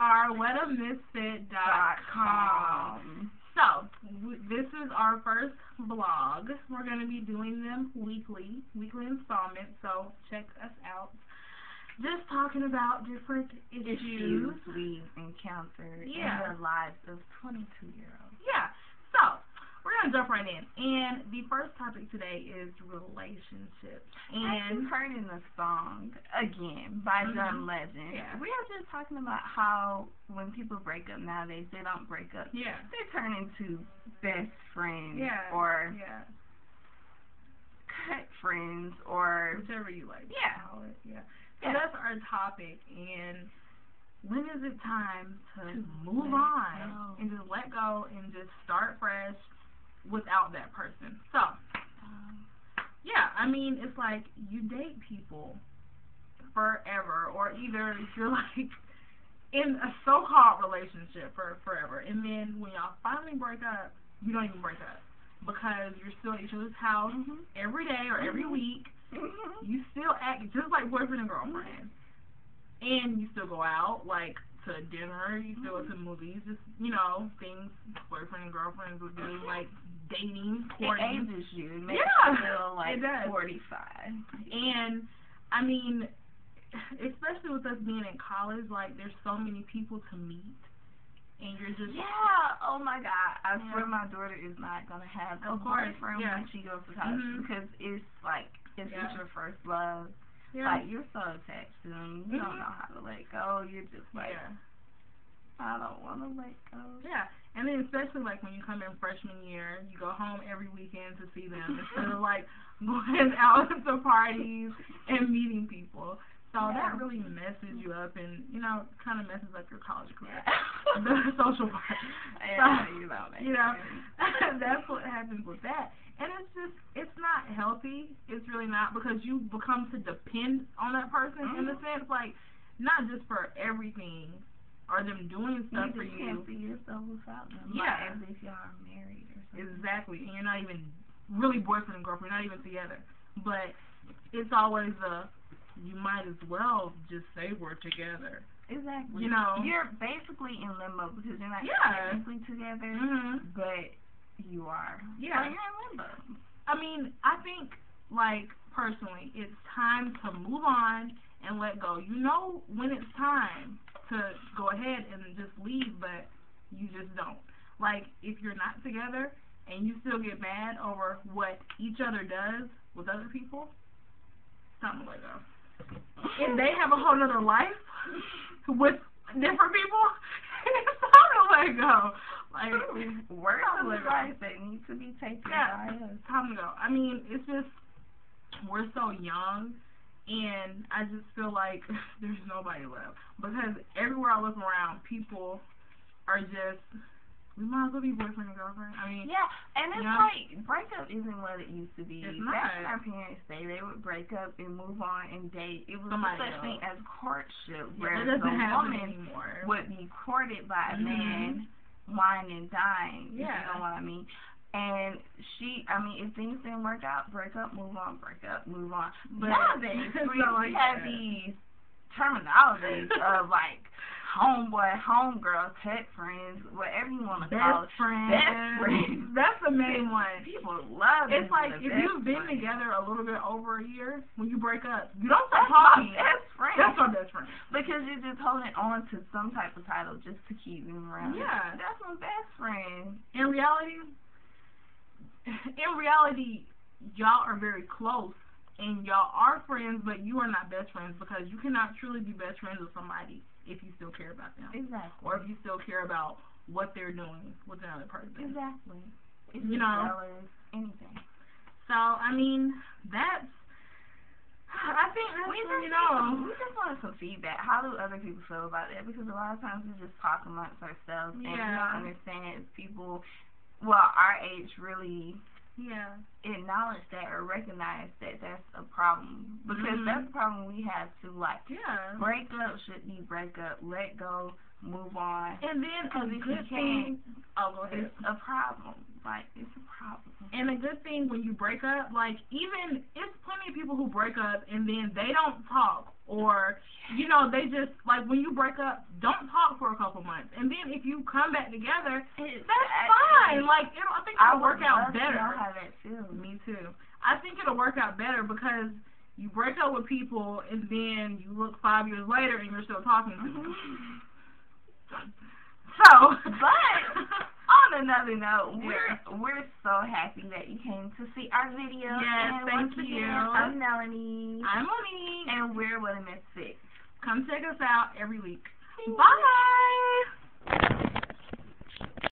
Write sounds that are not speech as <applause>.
are whatamisfit.com. So, w- this is our first blog. We're going to be doing them weekly, weekly installments, so check us out. Just talking about different issues. issues we've encountered Yeah. in the lives of 22 year olds. Yeah. We're going to jump right in. And the first topic today is relationships. And heard in the song, again, by Mhm. John Legend, Yeah. we are just talking about how when people break up nowadays, they don't break up. yeah. They turn into best friends Yeah. or yeah. cut friends or Whichever you like. to Yeah. call it. Yeah. So Yeah. that's our topic. And when is it time to, To move on go. and just let go and just start fresh without that person? So, um, yeah, I mean, it's like you date people forever, or either you're <laughs> like in a so-called relationship for forever, and then when y'all finally break up, you don't even break up because you're still at each other's house mhm. every day or every Mhm. week. Mhm. You still act just like boyfriend and girlfriend, and you still go out like to dinner. You go to movies, just you know things boyfriend and girlfriends would do, like dating, It courting. ages you. It makes Yeah, you feel like it does. 45. And I mean, especially with us being in college, like there's so many people to meet, and you're just Yeah. Oh my God. I Yeah. swear my daughter is not gonna have a Of course, boyfriend yeah. when she goes to college Mhm. because it's like if Yeah. it's your first love, yeah, like you're so attached to them, you don't Mhm. know how to let go. You're just like, yeah, I don't want to let go. yeah. And then especially like when you come in freshman year, you go home every weekend to see them instead <laughs> of like going <laughs> out to parties and meeting people. So Yeah. that really messes you up, and you know, kind of messes up your college career. <laughs> the social part. yeah, So, you know you know, that's what happens with that. And it's just, it's not healthy. It's really not because you become to depend on that person in the Mhm. sense, like, not just for everything or them doing You stuff for just you. can't see yourself without them. Yeah. Like as if y'all are married or something. Exactly. And you're not even really boyfriend and girlfriend, you're not even together. But it's always a, you might as well just say we're together. Exactly. You know. You're basically in limbo because you're not Yeah. technically together, hmm but you are. Yeah. So you're. I mean, I think, like, personally, it's time to move on and let go. You know when it's time to go ahead and just leave, but you just don't. Like, if you're not together and you still get mad over what each other does with other people, it's time to go. If they have a whole other life with different people, <laughs> it's time to let go. Like, of to advice that need to be taken Yeah. by us. Time to go. I mean, it's just we're so young, and I just feel like <laughs> there's nobody left because everywhere I look around, people are just we might as well be boyfriend and girlfriend. I mean, Yeah, and it's Yeah. like breakup isn't what it used to be. It's Back not. our parents say they would break up and move on and date. It was Somebody such else. thing as courtship, where that the woman anymore. would be courted by a Mhm. man, wine and dine. Yeah. You know what I mean? And she, I mean, if things didn't work out, break up, move on, break up, move on. But nowadays, we, we have these terminologies of like homeboy, homegirl, tech friends, whatever you want to call it. best friend. Best friend. <laughs> That's the main one. People love it. It's like if you've been together a little bit over a year, when you break up, you don't That's talking. best friend. That's my best friend. Because you're just holding on to some type of title just to keep them around. Yeah. That's my best friend. in reality, <laughs> in reality, y'all are very close and y'all are friends, but you are not best friends because you cannot truly be best friends with somebody if you still care about them Exactly. or if you still care about what they're doing with another person. Exactly. It's You know. jealous, anything. So, I mean, that's. I think that's We just, you know. we just wanted some feedback. How do other people feel about it? Because a lot of times we just talk amongst ourselves and we don't understand people, well, our age really Yeah. acknowledge that or recognize that that's a problem. Because Mhm. that's a problem we have to like Yeah. break up should be break up, let go, move on. And then a Because if you good thing. Oh, it's a problem. Like it's a problem. And a good thing when you break up, like even it's plenty of people who break up and then they don't talk or you know they just like when you break up don't talk for a couple months and then if you come back together It's that's fine like it'll, I think it'll would work out better know how that feels. me too I think it'll work out better because you break up with people and then you look five years later and you're still talking to them mm-hmm. So But <laughs> on another note, we're we're so happy that you came to see our video. Yes, and thank once again, you. I'm Melanie, I'm Monique and we're What a Miss Six. come check us out every week Bye. bye